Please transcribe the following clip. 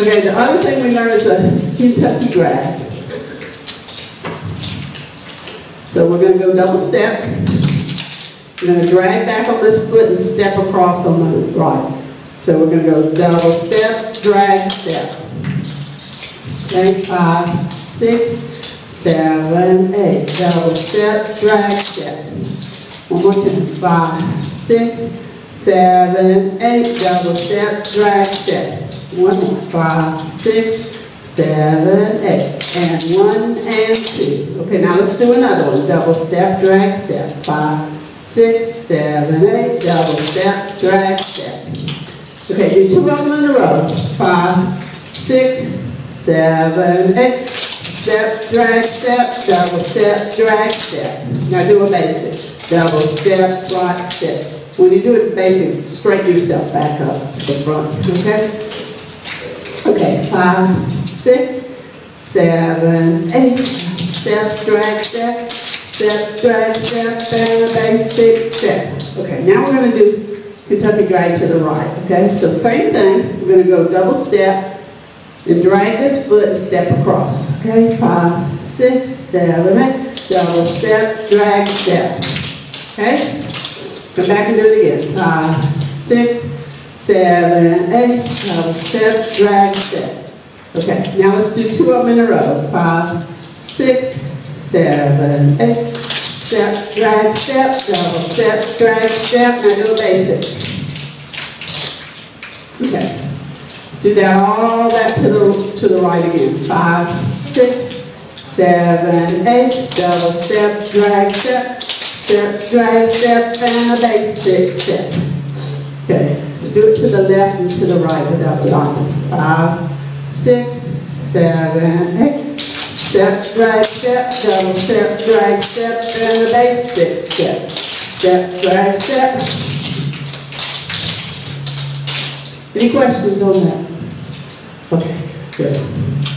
Okay, the other thing we learned is a Kentucky drag. So we're gonna go double step. We're gonna drag back on this foot and step across on the right. So we're gonna go double step, drag, step. Okay, five, six, seven, eight. Double step, drag, step. One more time, five, six, seven, eight. Double step, drag, step. One five, six, seven, eight. And one and two. Okay, now let's do another one. Double step, drag, step. Five, six, seven, eight. Double step, drag, step. Okay, do two of them in a row. Five, six, seven, eight. Step, drag, step, double step, drag, step. Now do a basic. Double step, rock, step. When you do it basic, straighten yourself back up to the front, okay? Okay, five, six, seven, eight. Step, drag, step, step, drag, step, and a basic step. Okay, now we're gonna do Kentucky drag to the right, okay? So same thing, we're gonna go double step, and drag this foot step across, okay? Five, six, seven, eight, double step, drag, step, okay? Come back and do it again. Five, six, seven, eight, double step, drag, step. Okay, now let's do two of them in a row. Five, six, seven, eight, step, drag, step, double step, drag, step, now do a basic. Okay, let's do that, all that to the, to the right again. Five, six, seven, eight, double step, drag, step, step, drag, step, and a basic step. Okay, let's do it to the left and to the right without stopping. Five, six, seven, eight. Step, drag, step, double step, drag, step, and a basic step. Step, drag, step. Any questions on that? Okay, good.